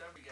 Seven